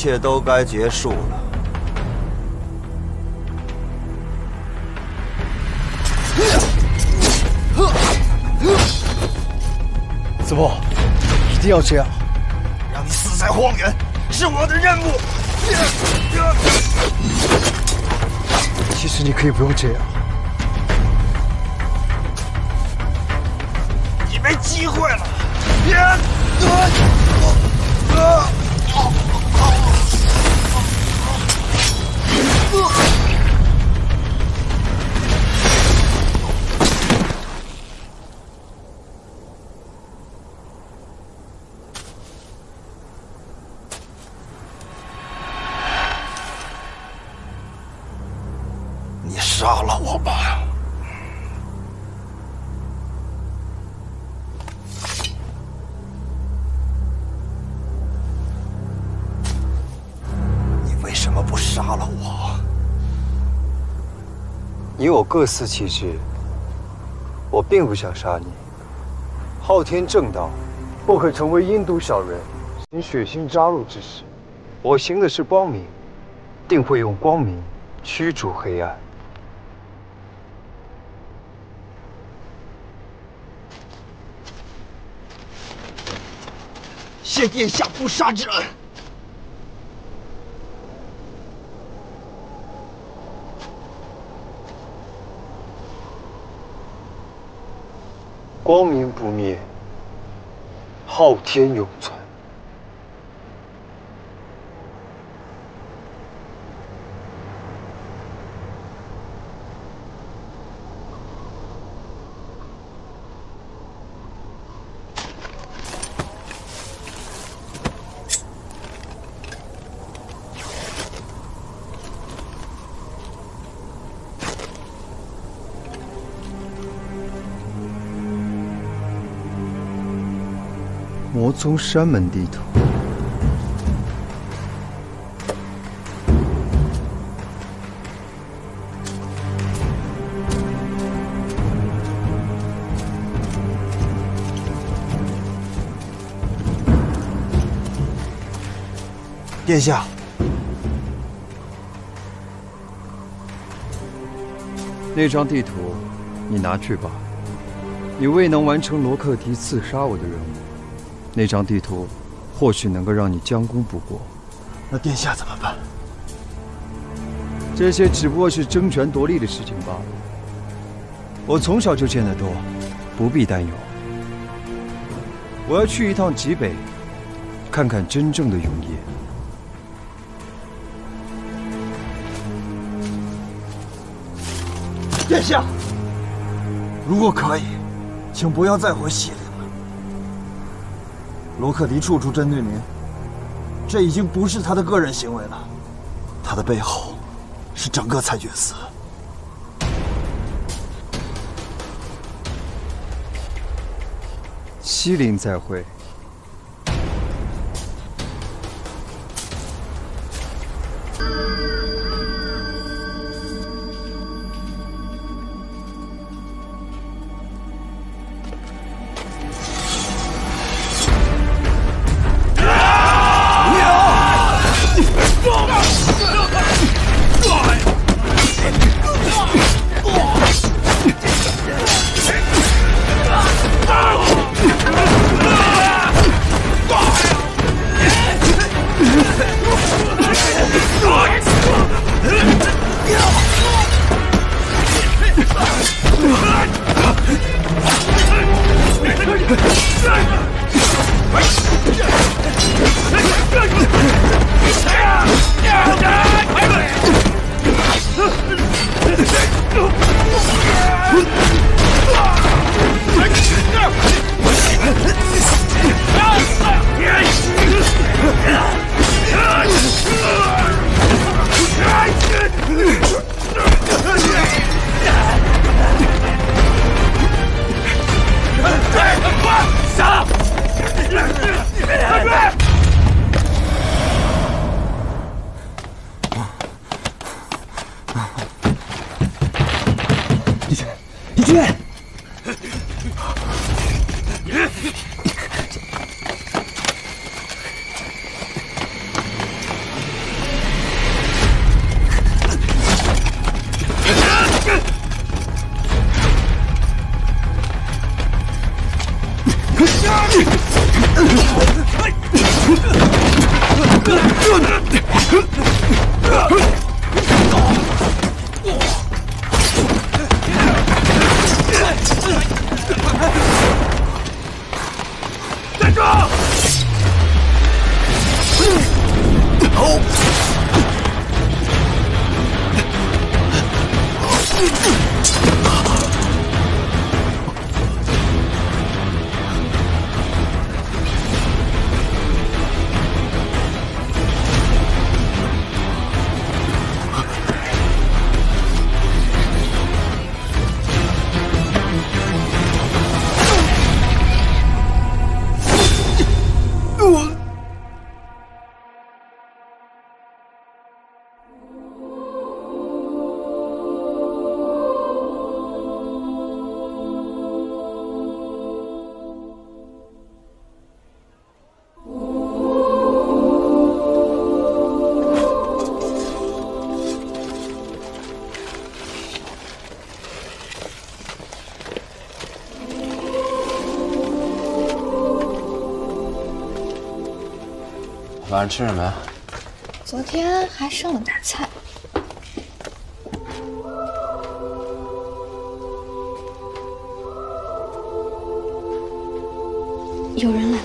切都该结束了。子墨，一定要这样，让你死在荒原，是我的任务。其实你可以不用这样。你没机会了！你我各司其职，我并不想杀你。昊天正道，不可成为阴毒小人行血腥杀戮之事。我行的是光明，定会用光明驱逐黑暗。谢殿下不杀之恩。光明不灭，昊天永存。魔宗山门地图。殿下，那张地图，你拿去吧。你未能完成罗克提刺杀我的任务，那张地图或许能够让你将功补过。那殿下怎么办？这些只不过是争权夺利的事情罢了。我从小就见得多，不必担忧。我要去一趟极北，看看真正的永夜。殿下，如果可以，请不要再回西。罗克迪处处针对您，这已经不是他的个人行为了，他的背后是整个裁决司。西林再会。晚上吃什么呀？昨天还剩了点菜。有人来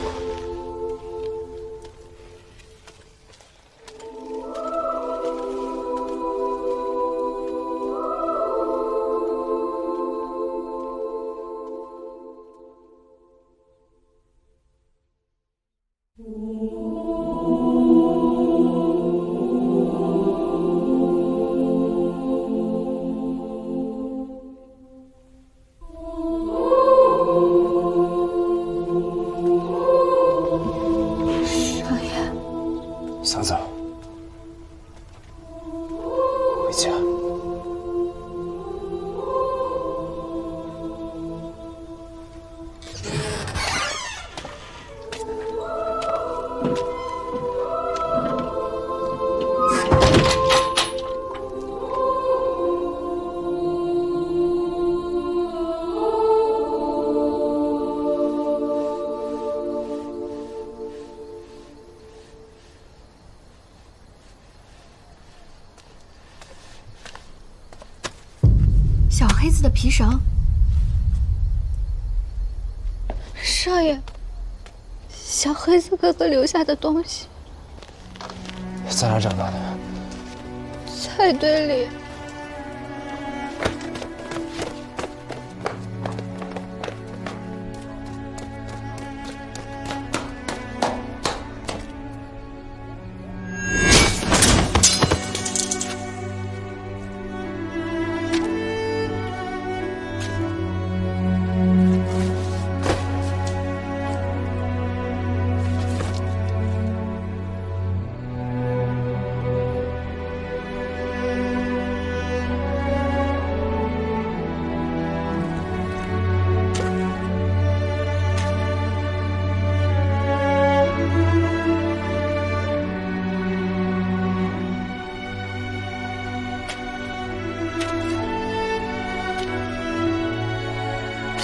的皮绳。少爷，小黑子哥哥留下的东西，在哪儿找到的？菜堆里。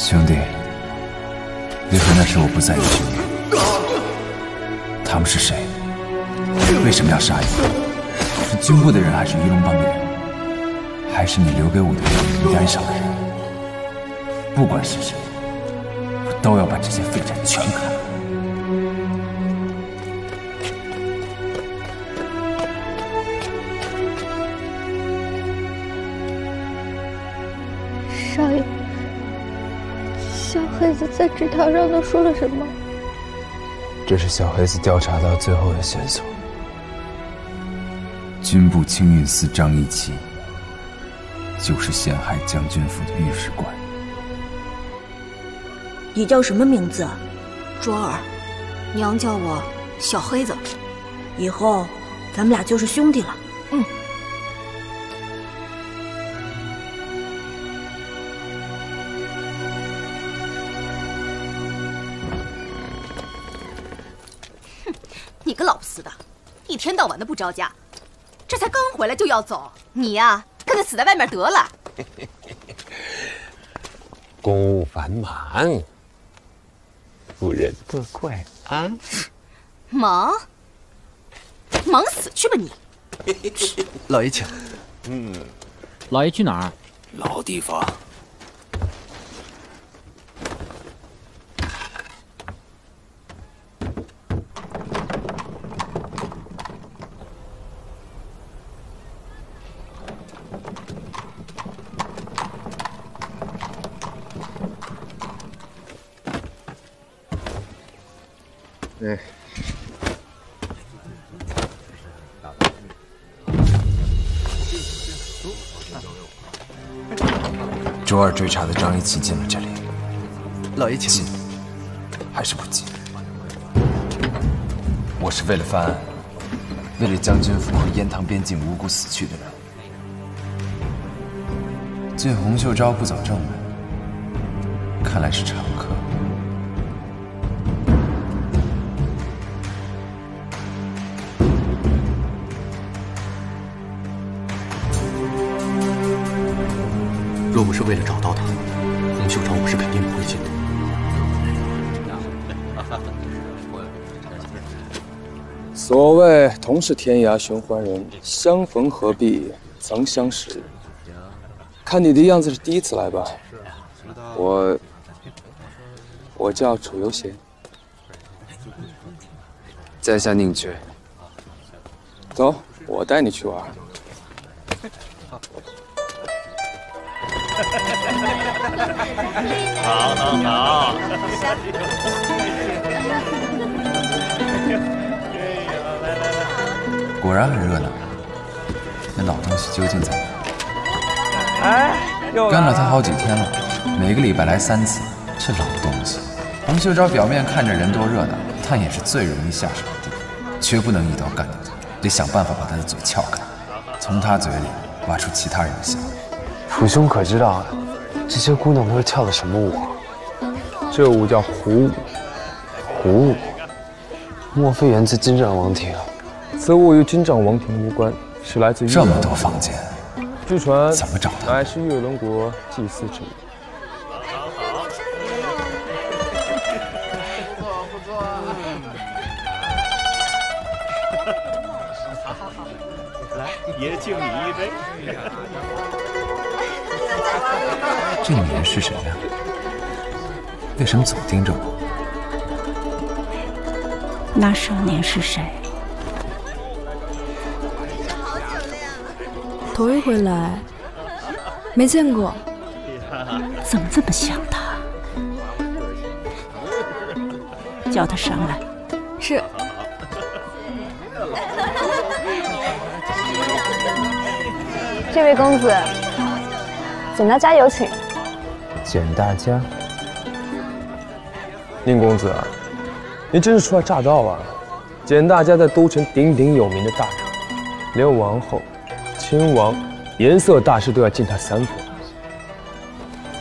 兄弟，为何那时我不在意兄弟？他们是谁？为什么要杀你？是军部的人，还是鱼龙帮的人？还是你留给我的那个胆小的人？不管是谁，我都要把这些废柴全砍在纸条上都说了什么？这是小黑子调查到最后的线索。军部清运司张一奇，就是陷害将军府的御史官。你叫什么名字？卓儿，娘叫我小黑子。以后咱们俩就是兄弟了。天到晚的不着家，这才刚回来就要走，你呀，干脆死在外面得了。公务繁忙。夫人多怪啊！忙，忙死去吧你！老爷请。嗯，老爷去哪儿？老地方。卓尔追查的张一奇进了这里，老爷请进，还是不进？我是为了翻案，为了将军府和燕塘边境无辜死去的人。见洪秀昭不走正门，看来是常客。若是为了找到他，洪秀昭我是肯定不会进的。所谓同是天涯寻欢人，相逢何必曾相识。看你的样子是第一次来吧？我我叫楚游贤，在下宁缺。走，我带你去玩。好，好，好。果然很热闹。那老东西究竟在哪？哎，跟了他好几天了，每个礼拜来三次。这老东西，洪秀昭表面看着人多热闹，但也是最容易下手的地方，绝不能一刀干掉他，得想办法把他的嘴撬开，从他嘴里挖出其他人的下落。府兄可知道，这些姑娘都是跳的什么舞？这舞叫胡舞。胡舞？莫非源自金帐王庭？此舞与金帐王庭无关，是来自这么多房间，据传怎么找的？乃是月轮国祭祀之物。不错不错。来，也敬你一杯。这女人是谁呀？为什么总盯着我？那少年是谁？头一回来，没见过。怎么这么像他？叫他上来。是。这位公子，简大家有请。简大家，宁公子啊，你真是初来乍到啊！简大家在都城鼎鼎有名的大臣，连王后、亲王、颜色大师都要敬他三分。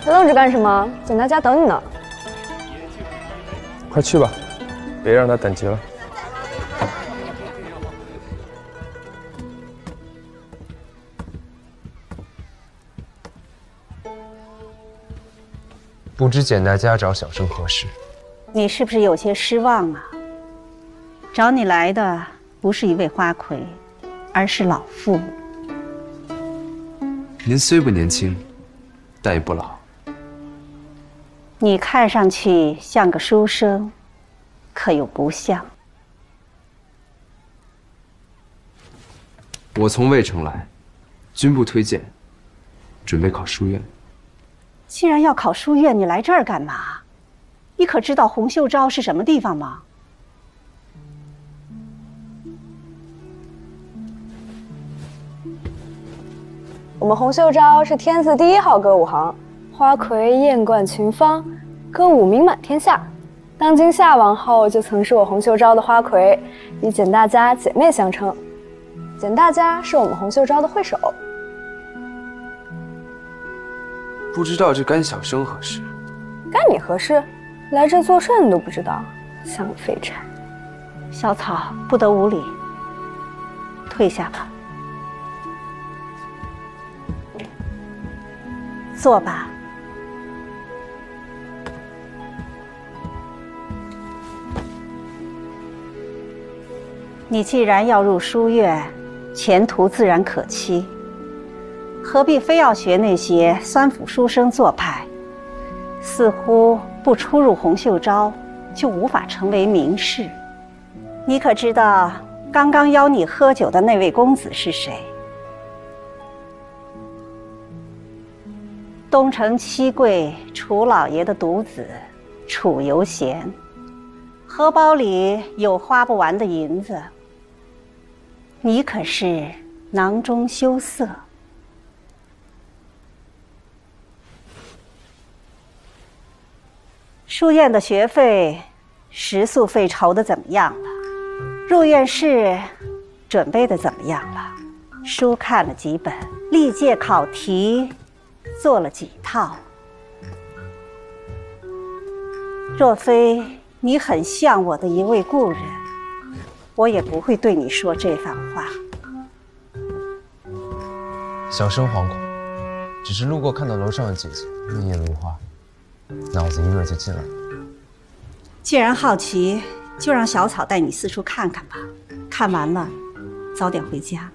还愣着干什么？简大家等你呢。快去吧，别让他等急了。不知简大家找小生何事？你是不是有些失望啊？找你来的不是一位花魁，而是老妇。您虽不年轻，但也不老。你看上去像个书生，可又不像。我从渭城来，军部推荐，准备考书院。既然要考书院，你来这儿干嘛？你可知道洪秀昭是什么地方吗？我们洪秀昭是天字第一号歌舞行，花魁艳冠群芳，歌舞名满天下。当今夏王后就曾是我洪秀昭的花魁，与简大家姐妹相称。简大家是我们洪秀昭的会首。不知道这干小生何事？干你何事？来这作甚你都不知道，像个废柴。小草不得无礼，退下吧。坐吧。你既然要入书院，前途自然可期。何必非要学那些酸腐书生做派？似乎不出入洪秀昭，就无法成为名士。你可知道刚刚邀你喝酒的那位公子是谁？东城七贵楚老爷的独子楚游贤，荷包里有花不完的银子。你可是囊中羞涩。书院的学费、食宿费筹的怎么样了？入院试准备的怎么样了？书看了几本？历届考题做了几套？若非你很像我的一位故人，我也不会对你说这番话。小生惶恐，只是路过看到楼上的姐姐面艳如花。脑子一热就进来了。既然好奇，就让小草带你四处看看吧。看完了，早点回家。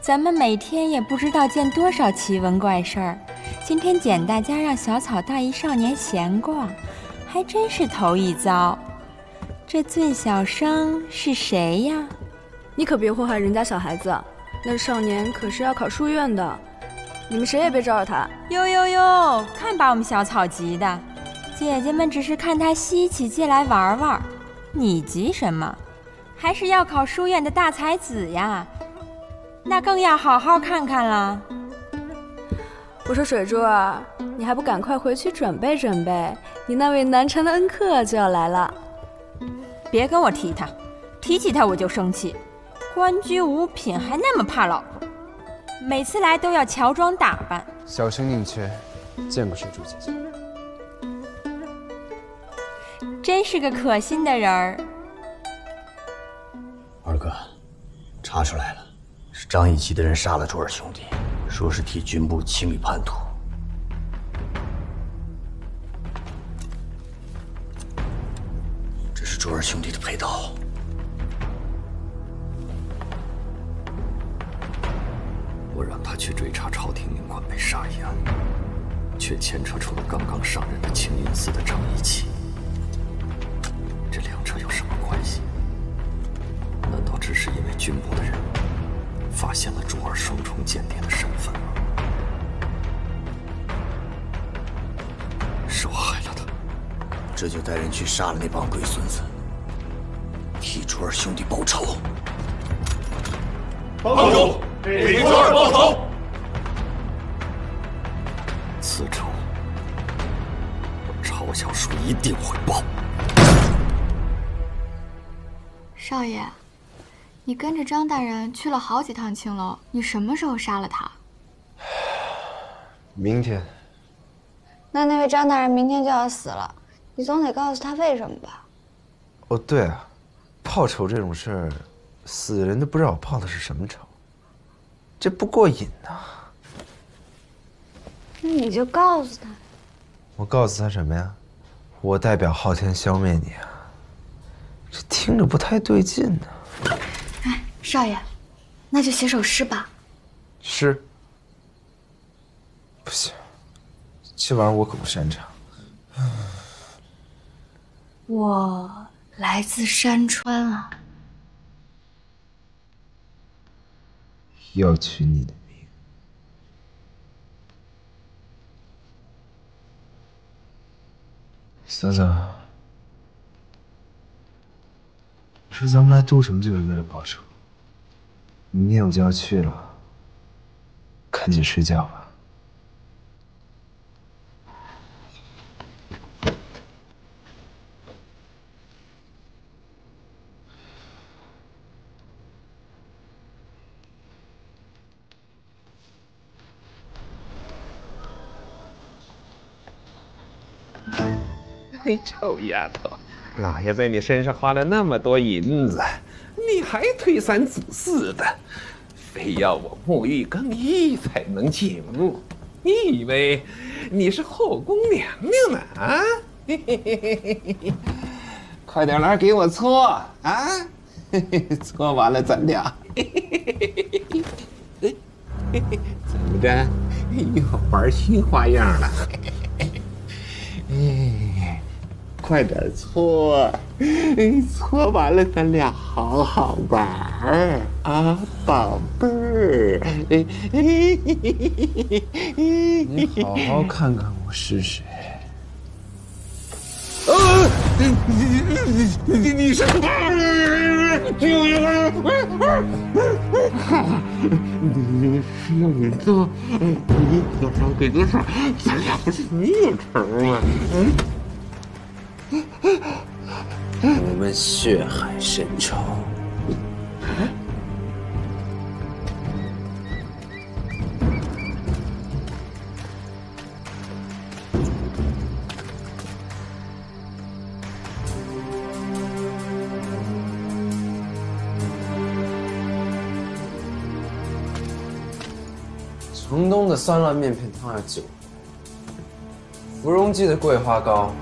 咱们每天也不知道见多少奇闻怪事儿。今天简大家让小草带一少年闲逛，还真是头一遭。这最小生是谁呀？你可别祸害人家小孩子，那少年可是要考书院的，你们谁也别招惹他。哟哟哟，看把我们小草急的！姐姐们只是看他稀奇，借来玩玩。你急什么？还是要考书院的大才子呀？那更要好好看看了。我说水珠儿，你还不赶快回去准备准备，你那位难缠的恩客就要来了。别跟我提他，提起他我就生气。官居五品还那么怕老婆，每次来都要乔装打扮。小生宁缺，见过水珠姐姐。真是个可心的人儿。二哥，查出来了，是张以奇的人杀了卓尔兄弟。说是替军部清理叛徒，这是卓尔兄弟的佩刀。我让他去追查朝廷命官被杀一案，却牵扯出了刚刚上任的清音寺的张一奇。这两者有什么关系？难道只是因为军部的人？发现了朱儿双重间谍的身份吗？是我害了他，这就带人去杀了那帮龟孙子，替朱儿兄弟报仇。帮主，给朱儿报仇。此仇，我朝小叔一定会报。少爷。你跟着张大人去了好几趟青楼，你什么时候杀了他？明天。那那位张大人明天就要死了，你总得告诉他为什么吧？哦，对啊，报仇这种事儿，死人都不知道我报的是什么仇，这不过瘾呐。那你就告诉他。我告诉他什么呀？我代表昊天消灭你啊！这听着不太对劲呢。少爷，那就写首诗吧。诗不行，这玩意儿我可不擅长。我来自山川啊。要取你的命。嫂子，我说咱们来都城就是为了报仇。明天我就要去了，赶紧睡觉吧。嘿，臭丫头，老爷在你身上花了那么多银子，还推三阻四的，非要我沐浴更衣才能进屋。你以为你是后宫娘娘呢？啊！快点来给我搓啊！搓完了咱俩。怎么着？又玩新花样了？哎，快点搓！搓完了咱俩。好好玩儿啊，宝贝儿！你好好看看我是谁。啊！你你你你是？救命啊！你让你做，你多少给多少，咱俩不是你有仇吗？我我们血海深仇。城东的酸辣面片汤要九，芙蓉记的桂花糕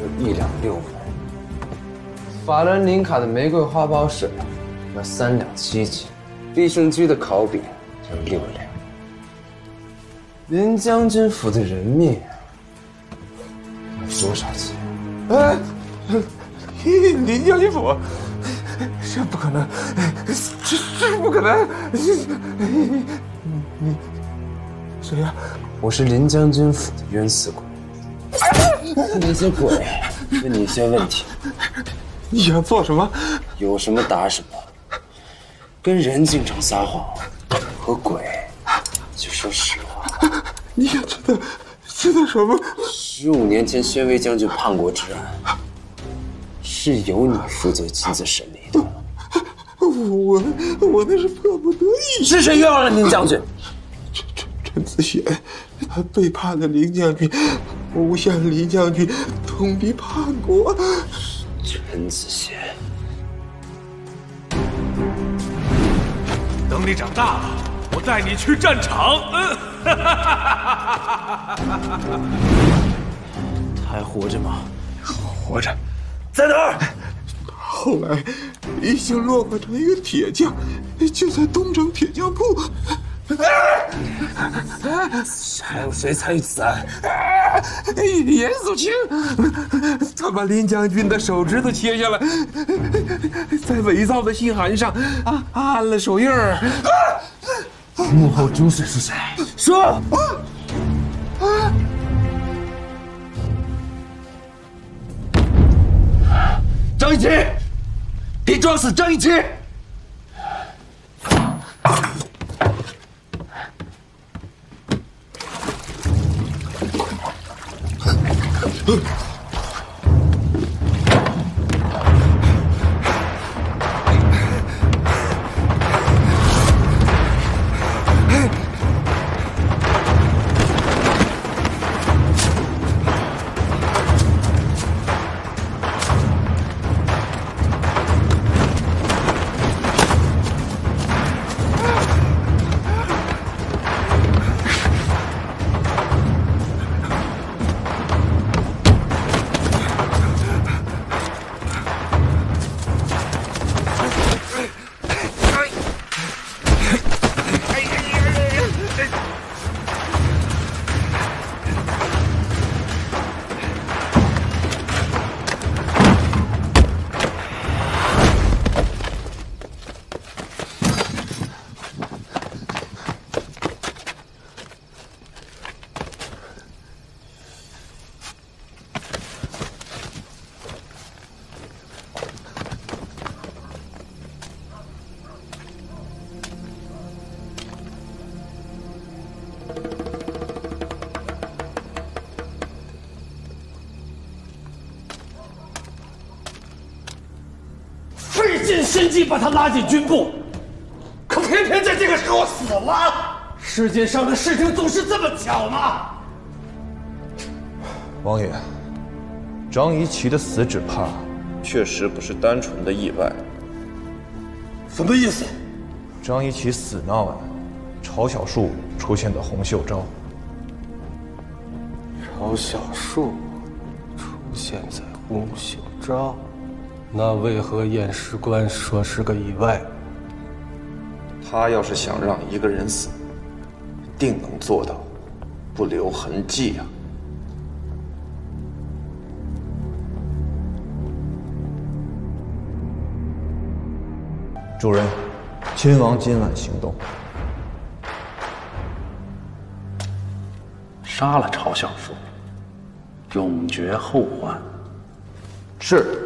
有一两六分，法兰林卡的玫瑰花苞水要三两七斤，必胜居的烤饼要六两，林将军府的人命要多少钱？哎，林将军府，这不可能，这这不可能！你你谁呀？我是林将军府的冤死鬼。那些鬼问你一些问题，你想做什么？有什么打什么。跟人经常撒谎，和鬼就说实话。你想知道知道什么？十五年前宣威将军叛国之案，是由你负责亲自审理的。我我那是迫不得已。是谁冤枉了林将军？陈陈陈子贤，他背叛了林将军，诬陷林将军通敌叛国。陈子贤，等你长大了，我带你去战场。嗯，他还活着吗？活着，在哪儿？后来已经落魄成一个铁匠，就在东城铁匠铺。还有谁参与此案？严肃清，他把林将军的手指头切下来，在伪造的信函上啊按了手印儿。幕后主使是谁？说！张一奇，别装死！张一奇。Huh. 机把他拉进军部，可偏偏在这个时候死了。世界上的事情总是这么巧吗？王爷，张一奇的死只怕确实不是单纯的意外。什么意思？张一奇死那晚，朝小树出现的洪秀昭。朝小树出现在洪秀昭，那为何验尸官说是个意外？他要是想让一个人死，定能做到不留痕迹啊！主人，亲王今晚行动。杀了朝小树，永绝后患。是。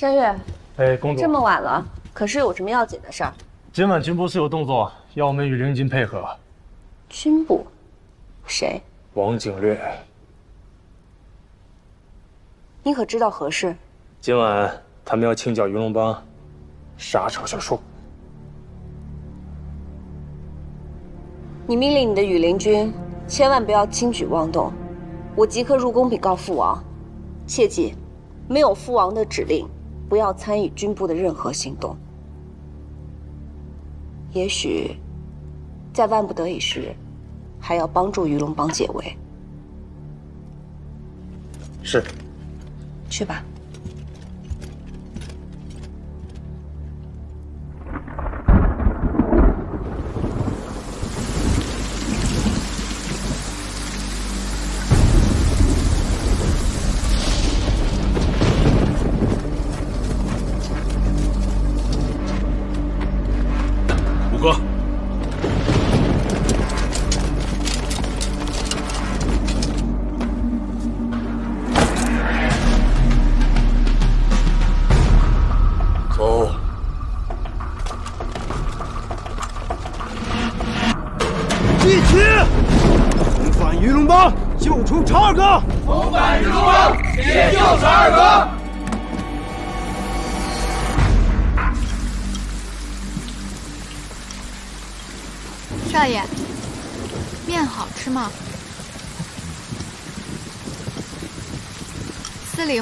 山月，哎，公主，这么晚了，可是有什么要紧的事儿？今晚军部是有动作，要我们与灵军配合。军部？谁？王景略。你可知道何事？今晚他们要清剿云龙帮，杀曹小树。你命令你的羽林军，千万不要轻举妄动。我即刻入宫禀告父王，切记，没有父王的指令。不要参与军部的任何行动。也许，在万不得已时，还要帮助鱼龙帮解围。是。去吧。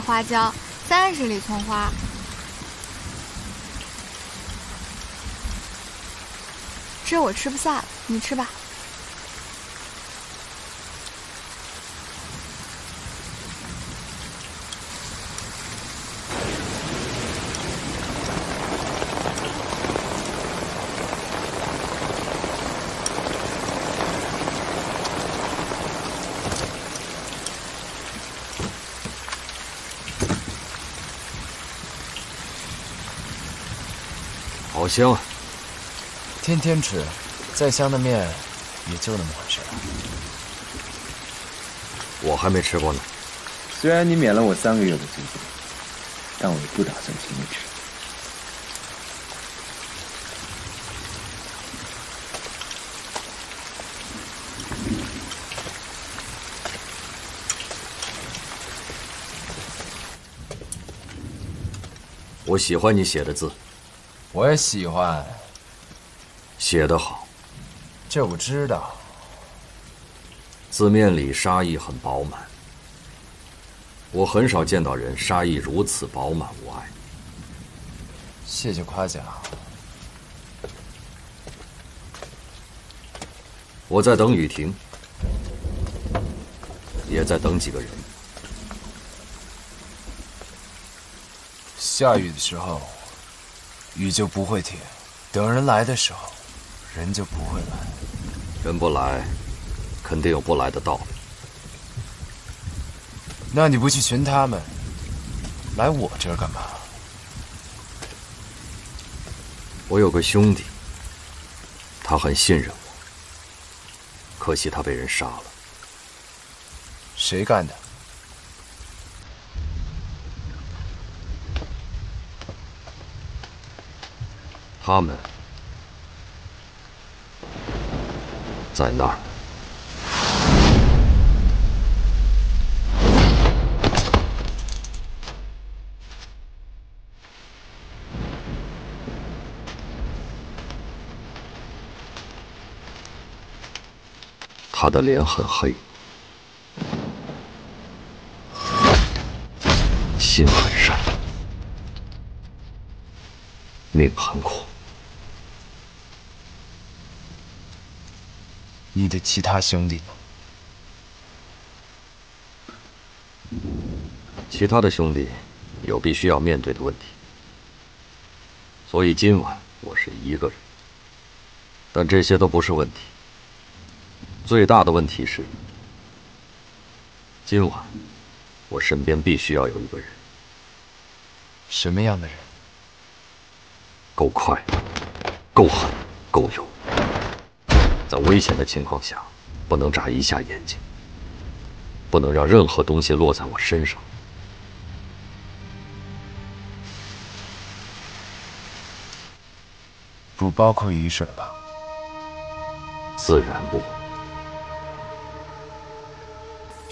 花椒三十粒葱花，这我吃不下了，你吃吧。香，天天吃，再香的面也就那么回事。我还没吃过呢。虽然你免了我三个月的租金，但我也不打算请你吃。我喜欢你写的字。我也喜欢，写得好。这我知道。字面里杀意很饱满，我很少见到人杀意如此饱满无碍。谢谢夸奖。我在等雨停，也在等几个人。下雨的时候。雨就不会停，等人来的时候，人就不会来。人不来，肯定有不来的道理。那你不去寻他们，来我这儿干嘛？我有个兄弟，他很信任我，可惜他被人杀了。谁干的？他们。在那儿。他的脸很黑。心很善。命很苦。你的其他兄弟呢？其他的兄弟有必须要面对的问题，所以今晚我是一个人。但这些都不是问题，最大的问题是，今晚我身边必须要有一个人。什么样的人？够快，够狠，够勇，在危险的情况下不能眨一下眼睛，不能让任何东西落在我身上。不包括雨水吧？自然不。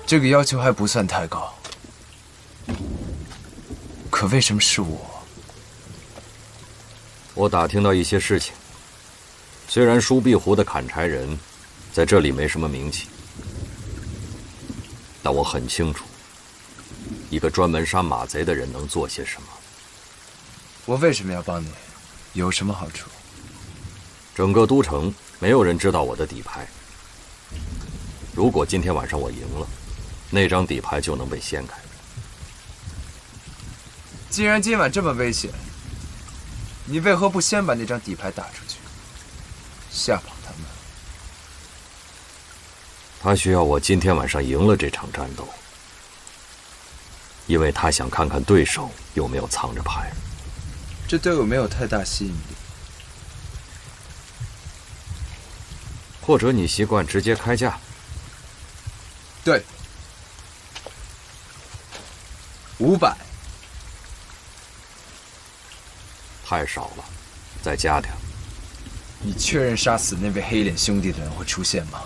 这个要求还不算太高，可为什么是我？我打听到一些事情。虽然舒碧湖的砍柴人在这里没什么名气，但我很清楚，一个专门杀马贼的人能做些什么。我为什么要帮你？有什么好处？整个都城。没有人知道我的底牌。如果今天晚上我赢了，那张底牌就能被掀开。既然今晚这么危险，你为何不先把那张底牌打出去，吓跑他们？他需要我今天晚上赢了这场战斗，因为他想看看对手有没有藏着牌。这对我没有太大吸引力。或者你习惯直接开价？对，五百，太少了，再加点。你确认杀死那位黑脸兄弟的人会出现吗？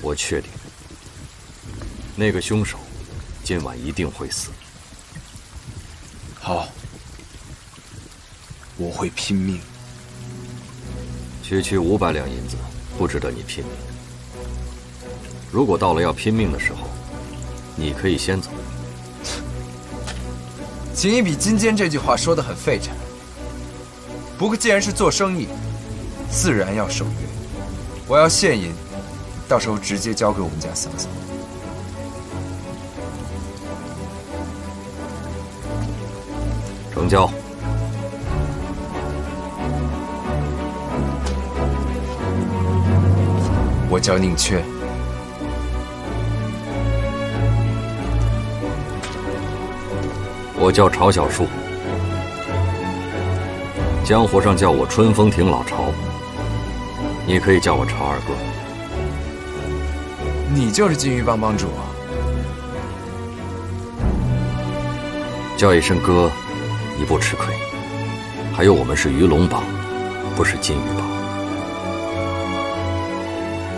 我确定，那个凶手今晚一定会死。好，我会拼命。区区五百两银子，不值得你拼命。如果到了要拼命的时候，你可以先走。情义比金坚这句话说的很废柴。不过既然是做生意，自然要守约。我要现银，到时候直接交给我们家嫂嫂。成交。我叫宁缺，我叫朝小树，江湖上叫我春风亭老巢，你可以叫我巢二哥。你就是金鱼帮帮主，叫一声哥，你不吃亏。还有，我们是鱼龙帮，不是金鱼帮。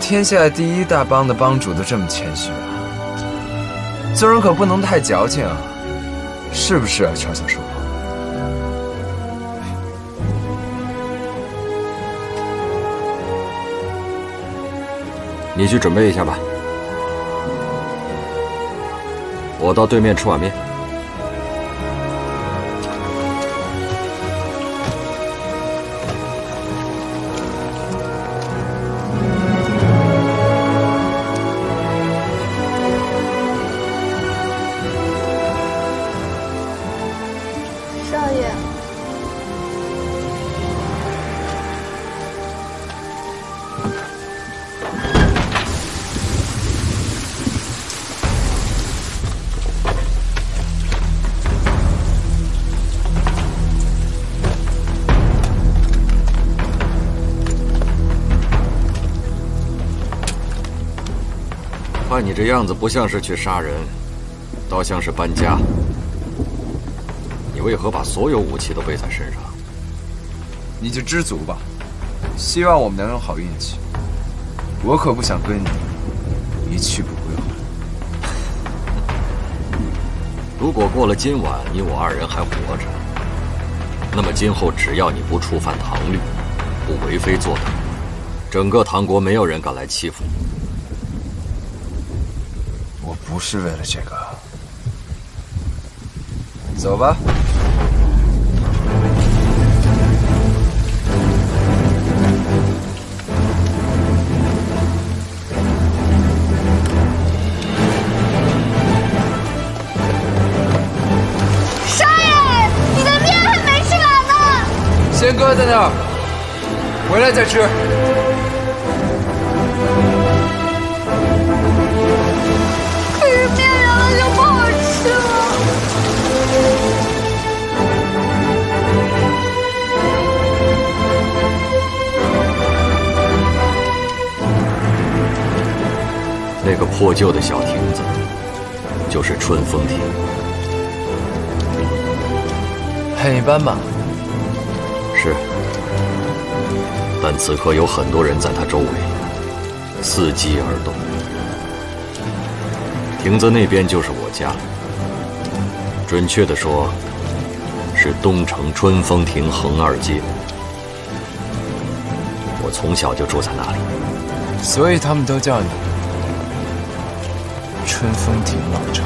天下第一大帮的帮主都这么谦虚啊，做人可不能太矫情啊，是不是啊，乔小叔？你去准备一下吧，我到对面吃碗面。看你这样子，不像是去杀人，倒像是搬家。你为何把所有武器都背在身上？你就知足吧，希望我们能有好运气。我可不想跟你一去不归还。如果过了今晚，你我二人还活着，那么今后只要你不触犯唐律，不为非作歹，整个唐国没有人敢来欺负你。我不是为了这个。走吧。少爷，你的面还没吃完呢。先搁在那儿，回来再吃。个破旧的小亭子，就是春风亭。很一般吧？是，但此刻有很多人在它周围，伺机而动。亭子那边就是我家，准确的说，是东城春风亭横二街。我从小就住在那里。所以他们都叫你春风亭老巢。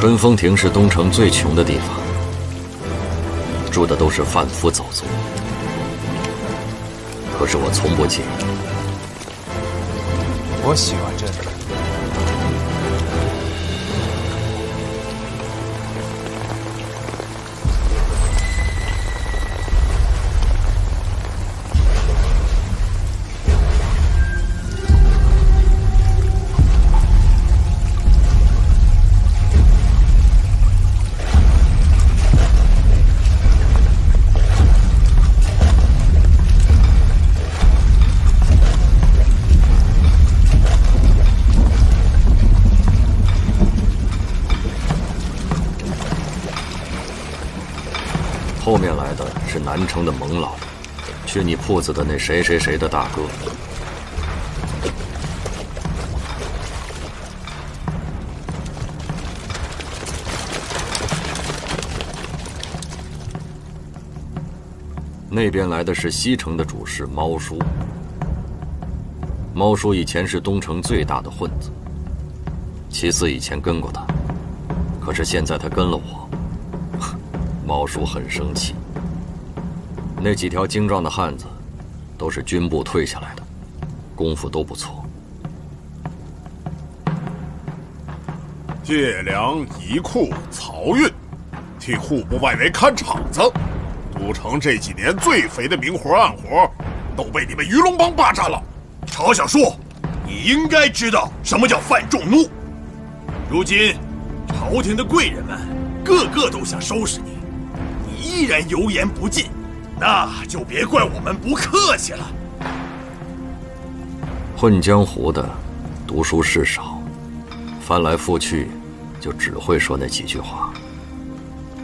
春风亭是东城最穷的地方，住的都是贩夫走卒。可是我从不介意。我喜欢这里。南城的蒙老，去你铺子的那谁谁谁的大哥。那边来的是西城的主事猫叔。猫叔以前是东城最大的混子，齐四以前跟过他，可是现在他跟了我。猫叔很生气。那几条精壮的汉子，都是军部退下来的，功夫都不错。借粮移库漕运，替户部外围看场子。都城这几年最肥的明活暗活，都被你们鱼龙帮霸占了。曹小树，你应该知道什么叫犯众怒。如今，朝廷的贵人们个个都想收拾你，你依然油盐不进，那就别怪我们不客气了。混江湖的，读书事少，翻来覆去，就只会说那几句话。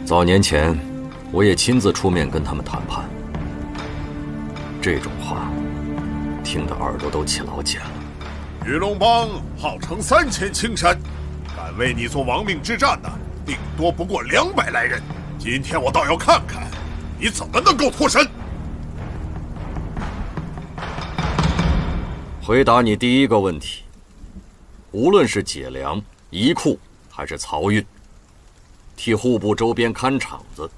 早年前，我也亲自出面跟他们谈判，这种话，听得耳朵都起老茧了。鱼龙帮号称三千青山，敢为你做亡命之战的，顶多不过两百来人。今天我倒要看看，你怎么能够脱身。回答你第一个问题，无论是解粮、移库还是漕运，替户部周边看场子，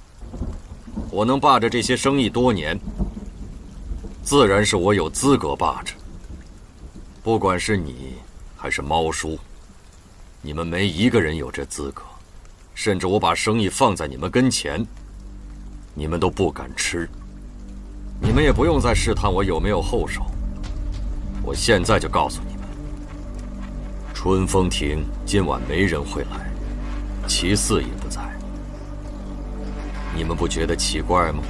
我能霸着这些生意多年，自然是我有资格霸着。不管是你还是猫叔，你们没一个人有这资格，甚至我把生意放在你们跟前，你们都不敢吃。你们也不用再试探我有没有后手。我现在就告诉你们，春风亭今晚没人会来，齐四也不在，你们不觉得奇怪吗？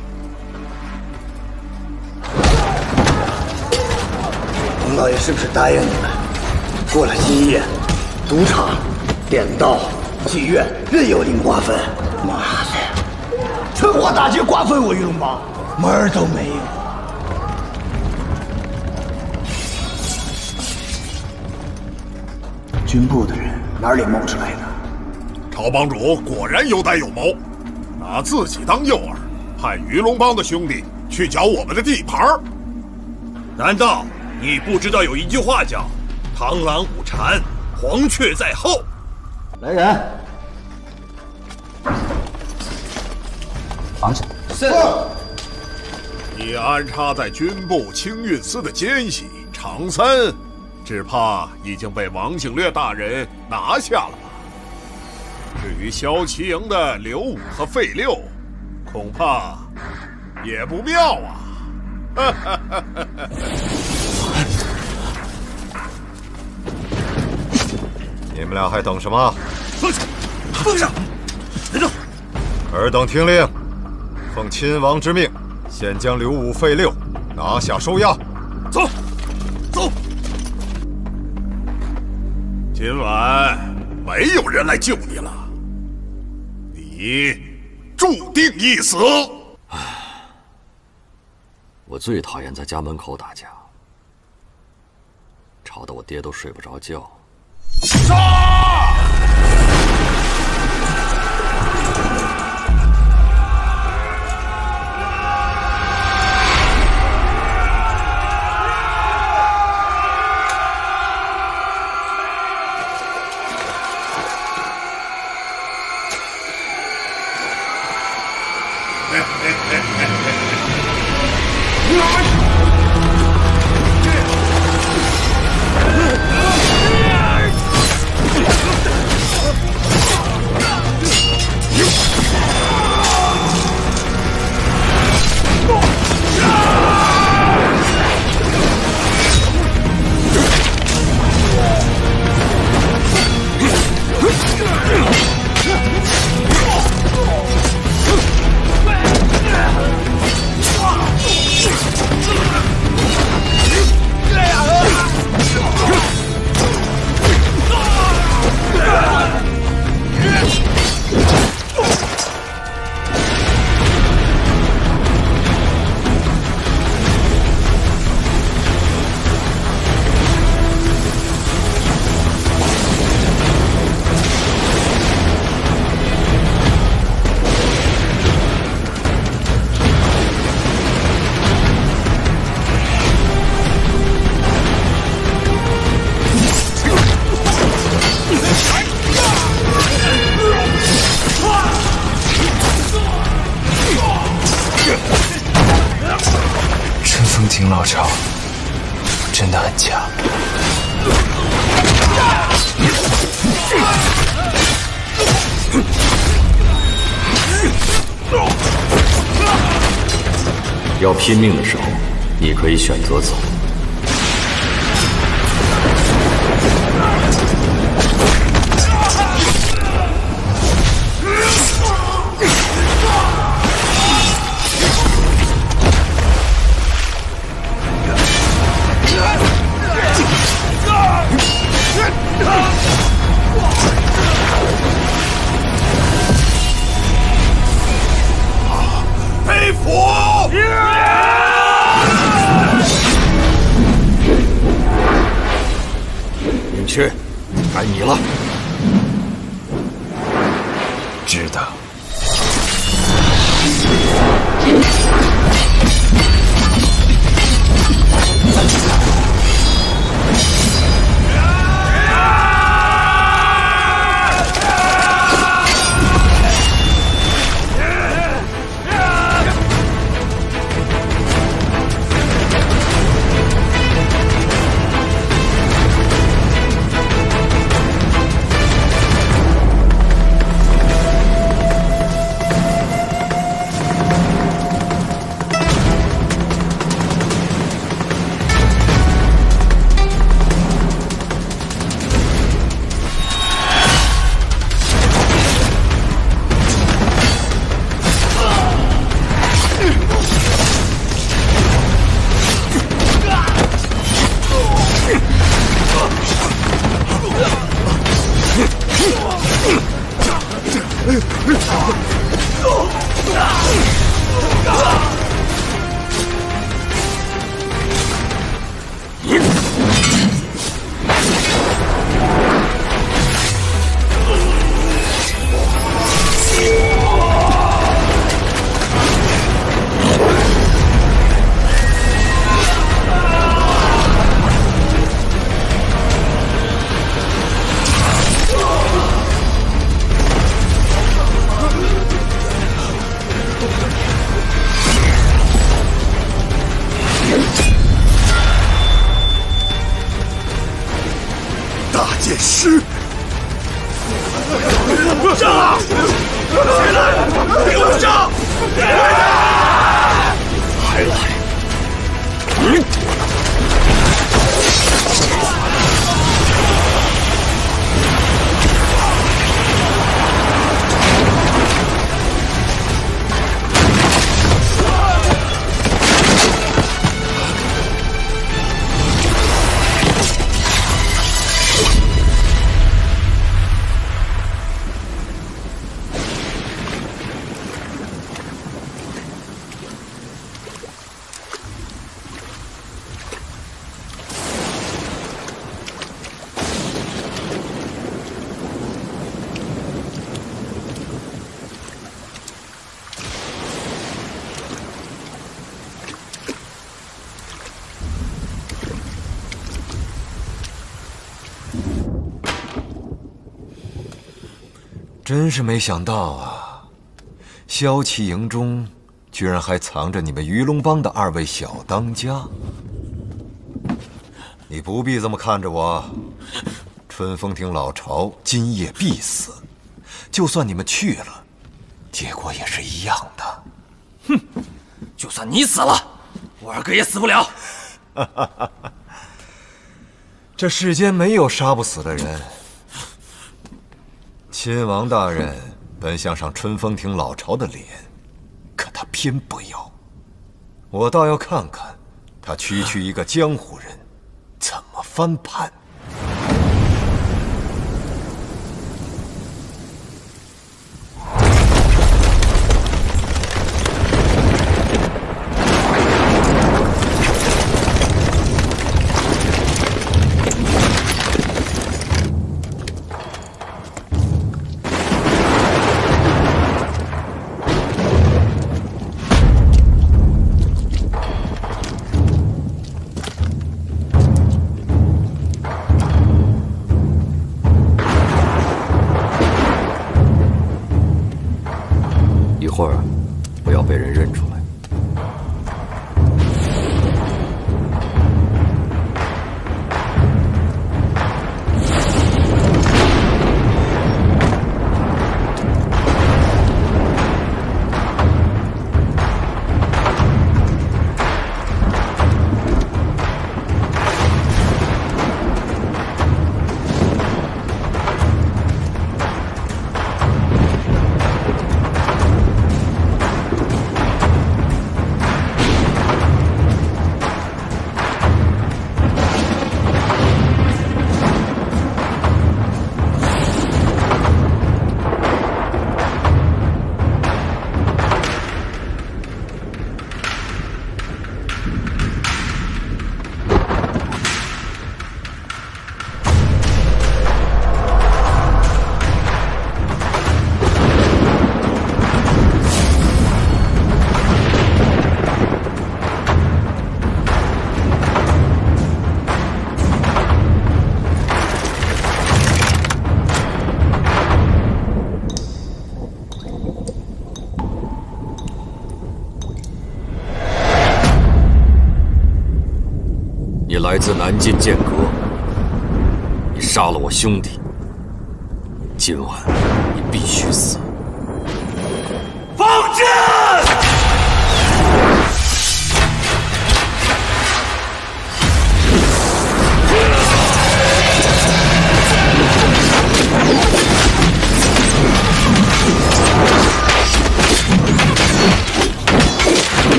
洪老爷是不是答应你们，过了今夜，赌场、典道、妓院任由你们瓜分？妈的，春华大街瓜分我玉龙帮，门儿都没有。军部的人哪里冒出来的？朝帮主果然有胆有谋，拿自己当诱饵，派鱼龙帮的兄弟去搅我们的地盘儿。难道你不知道有一句话叫“螳螂捕蝉，黄雀在后”？来人，绑起来。是。你安插在军部清运司的奸细常三，只怕已经被王景略大人拿下了吧？至于萧齐营的刘武和费六，恐怕也不妙啊！哈哈哈哈哈！你们俩还等什么？放下！放下！别动！尔等听令，奉亲王之命，先将刘武、废六拿下收押。走，走！今晚没有人来救你了，你注定一死。我最讨厌在家门口打架，吵得我爹都睡不着觉。杀！师。真是没想到啊！萧骑营中居然还藏着你们鱼龙帮的二位小当家。你不必这么看着我，春风亭老巢今夜必死。就算你们去了，结果也是一样的。哼！就算你死了，我二哥也死不了。这世间没有杀不死的人。亲王大人本想上春风亭老巢的脸，可他偏不要。我倒要看看，他区区一个江湖人，怎么翻盘。南晋剑阁，你杀了我兄弟，今晚你必须死。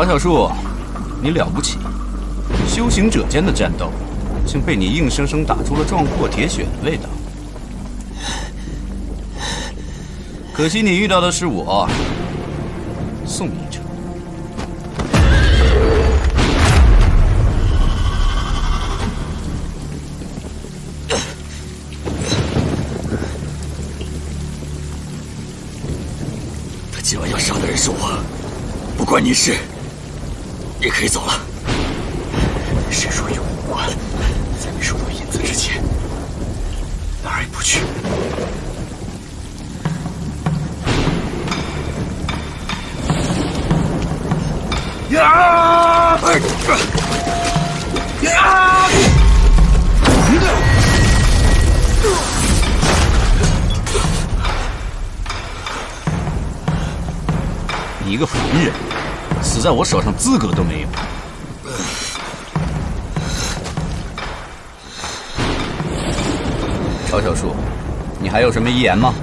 乔小树，你了不起！修行者间的战斗，竟被你硬生生打出了壮阔铁血的味道。可惜你遇到的是我，宋一成。他今晚要杀的人是我，不关你事。你可以走了。在我手上资格都没有。乔小树，你还有什么遗言吗？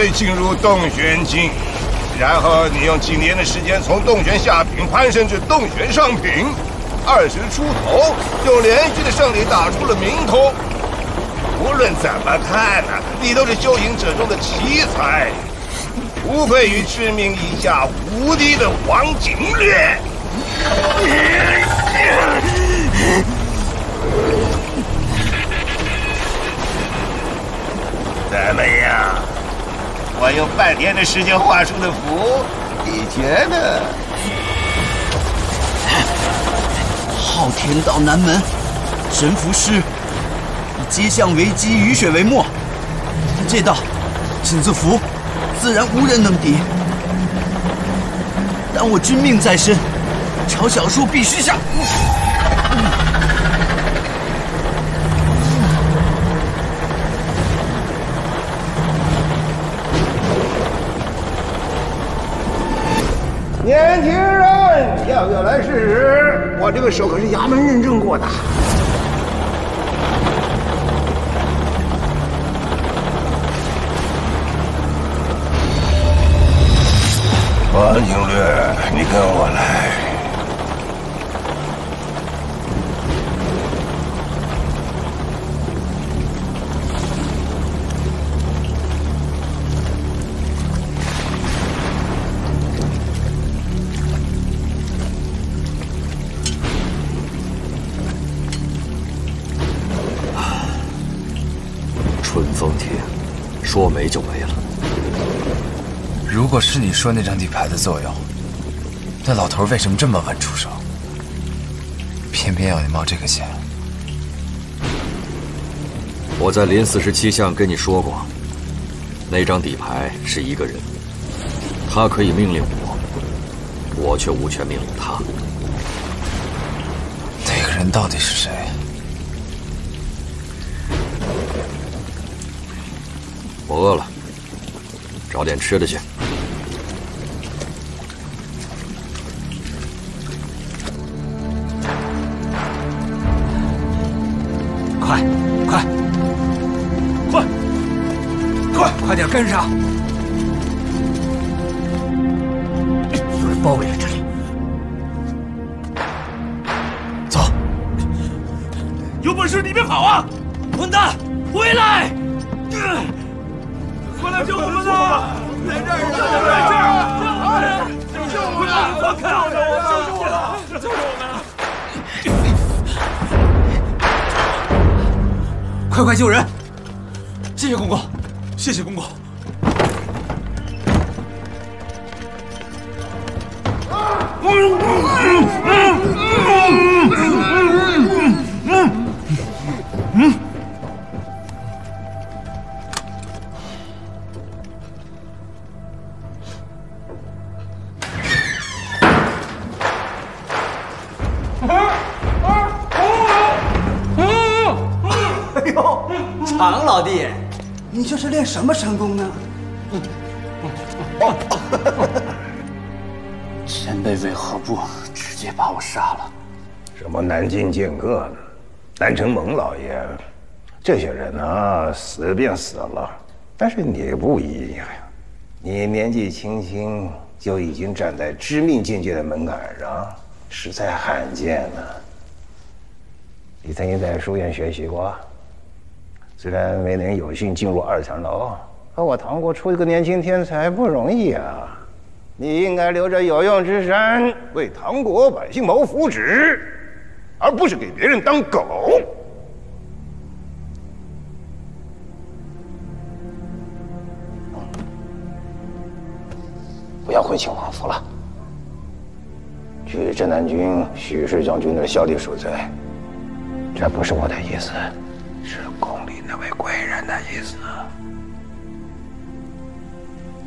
十六岁进入洞玄境，然后你用几年的时间从洞玄下品攀升至洞玄上品，二十出头就连续的胜利打出了名头。无论怎么看呢、你都是修行者中的奇才，无愧于知名以下无敌的黄景略。怎么样？我用半天的时间画出的符，你觉得？昊天道南门，神符师，以街巷为基，雨雪为末。这道井字符，自然无人能敌。但我君命在身，乔小树必须下。年轻人，要不要来试试？我这个手可是衙门认证过的。王景略，你跟我来。果是你说那张底牌的作用，那老头为什么这么晚出手？偏偏要你冒这个险？我在临四十七巷跟你说过，那张底牌是一个人，他可以命令我，我却无权命令他。那个人到底是谁？我饿了，找点吃的去。快，快，快，快，点跟上！有人包围了这里，走！有本事你别跑啊！混蛋，回来！快来救我们呐！在这儿呢，在这儿！救我们！放开我们！救我们！救我们！快快救人！谢谢公公，谢谢公公。什么神功呢？前辈为何不直接把我杀了？什么南京剑客呢？南城蒙老爷，这些人呢，死便死了，但是你不一样呀，你年纪轻轻就已经站在知命境界的门槛上，实在罕见呢。你曾经在书院学习过，虽然没能有幸进入二层楼，可我唐国出一个年轻天才不容易啊！你应该留着有用之身，为唐国百姓谋福祉，而不是给别人当狗。不要废寝忘食了，去镇南军许氏将军那儿效力赎罪。这不是我的意思，是宫里那位贵人的意思。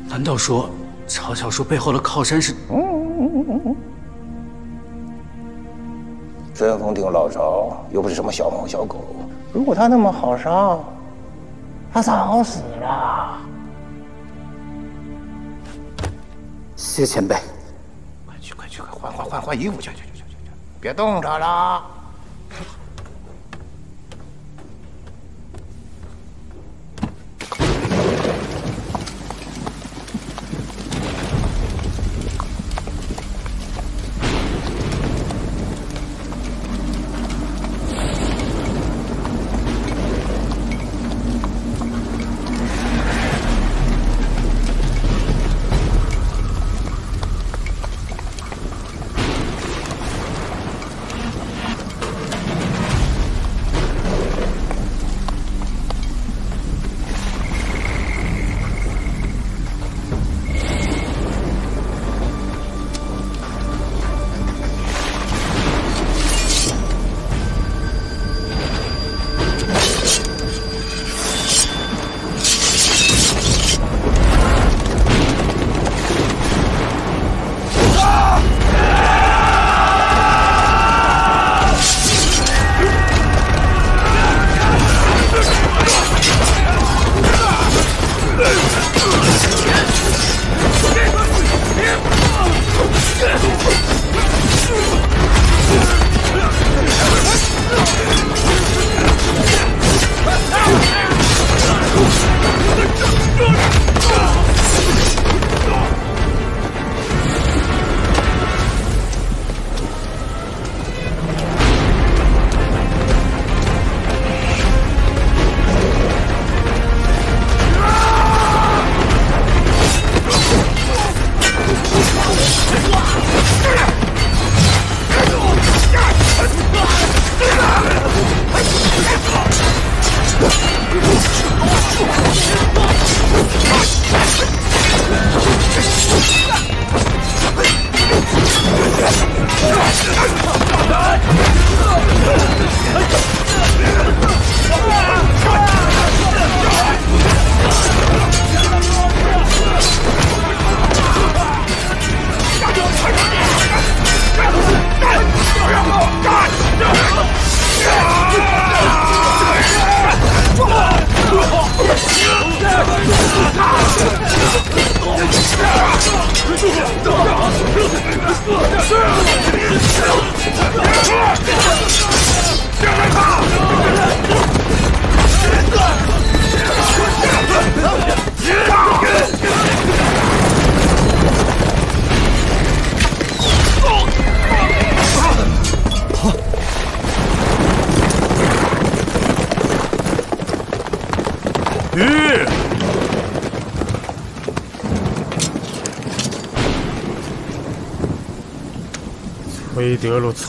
难道说曹小树背后的靠山是？嗯嗯嗯嗯春风亭老巢又不是什么小猫小狗，如果他那么好杀，他早死了。谢前辈，快去快去快，换换换换衣服去去去去去，别冻着了。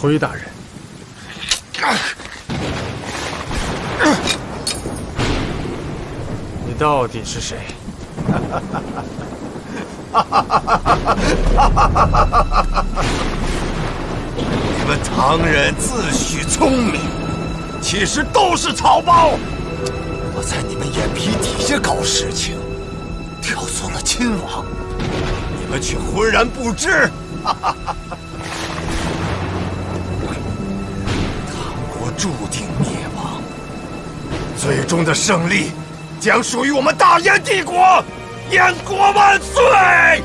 崔大人，你到底是谁？你们唐人自诩聪明，其实都是草包。我在你们眼皮底下搞事情，挑唆了亲王，你们却浑然不知。定灭亡，最终的胜利将属于我们大燕帝国。燕国万岁！